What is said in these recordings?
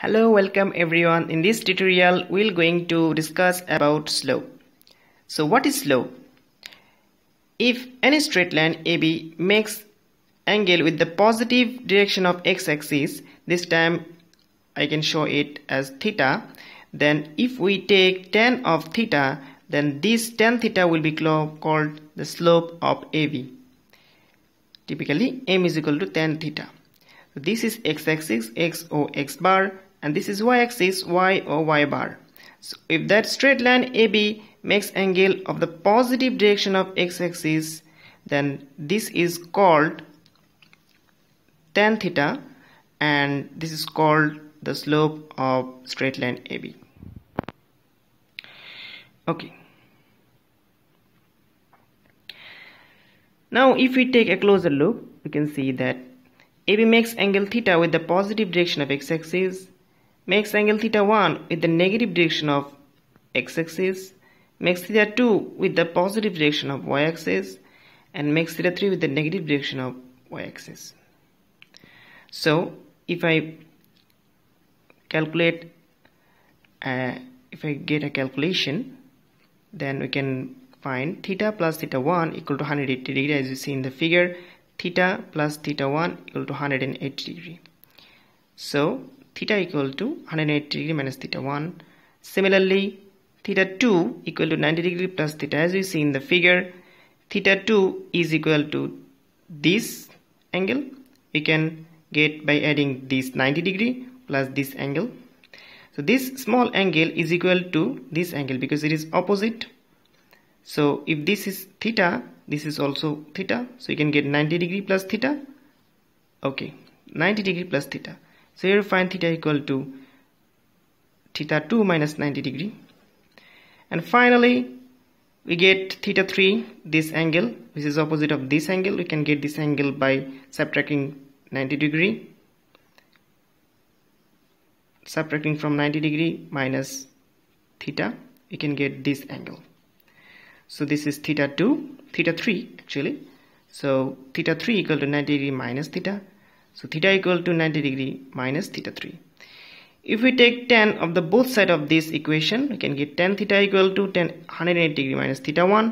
Hello, welcome everyone. In this tutorial, we're going to discuss about slope. So what is slope? If any straight line AB makes angle with the positive direction of x-axis, this time I can show it as theta, then if we take tan of theta, then this tan theta will be called the slope of AB. Typically, m is equal to tan theta. This is x-axis, x or x bar, and this is y-axis, y or y bar. So if that straight line AB makes angle of the positive direction of x-axis, then this is called tan theta, and this is called the slope of straight line AB. Okay. Now if we take a closer look, we can see that AB makes angle theta with the positive direction of x-axis, makes angle theta 1 with the negative direction of x-axis, makes theta 2 with the positive direction of y-axis, and makes theta 3 with the negative direction of y-axis. So if I calculate, uh, if I get a calculation, then we can find theta plus theta 1 equal to 180 degree as you see in the figure theta plus theta 1 equal to 180 degree. So theta equal to 180 degree minus theta 1 similarly theta 2 equal to 90 degree plus theta as you see in the figure theta 2 is equal to this angle. We can get by adding this 90 degree plus this angle. So this small angle is equal to this angle because it is opposite. So if this is theta this is also theta. So you can get 90 degree plus theta. Okay. 90 degree plus theta. So here find theta equal to theta 2 minus 90 degree. And finally we get theta 3 this angle which is opposite of this angle. We can get this angle by subtracting 90 degree. Subtracting from 90 degree minus theta we can get this angle so this is theta 2 theta 3 actually. So theta 3 equal to 90 degree minus theta. So theta equal to 90 degree minus theta 3 if we take tan of the both side of this equation we can get tan theta equal to tan 180 degree minus theta 1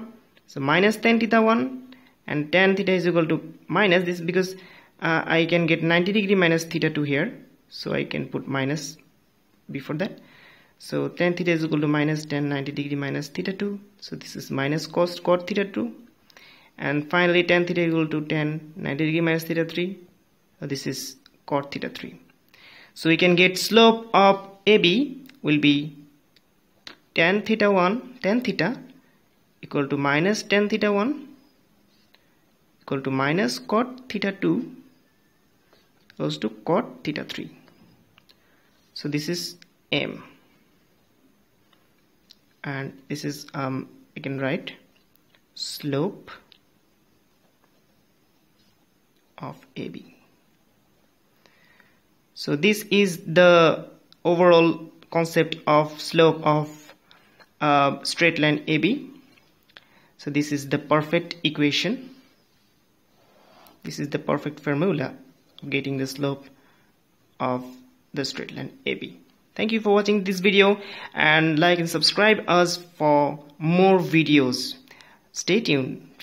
so minus tan theta 1 and tan theta is equal to minus this because uh, I can get 90 degree minus theta 2 here. So I can put minus before that so tan theta is equal to minus tan 90 degree minus theta 2 so this is minus cos cot theta 2 and finally tan theta equal to tan 90 degree minus theta 3 so this is cot theta 3 so we can get slope of AB will be tan theta 1 tan theta equal to minus tan theta 1 equal to minus cot theta 2 goes to cot theta 3 so this is M and this is um, I can write slope of AB so this is the overall concept of slope of uh, straight line AB so this is the perfect equation. This is the perfect formula of getting the slope of the straight line AB Thank you for watching this video and like and subscribe us for more videos. Stay tuned.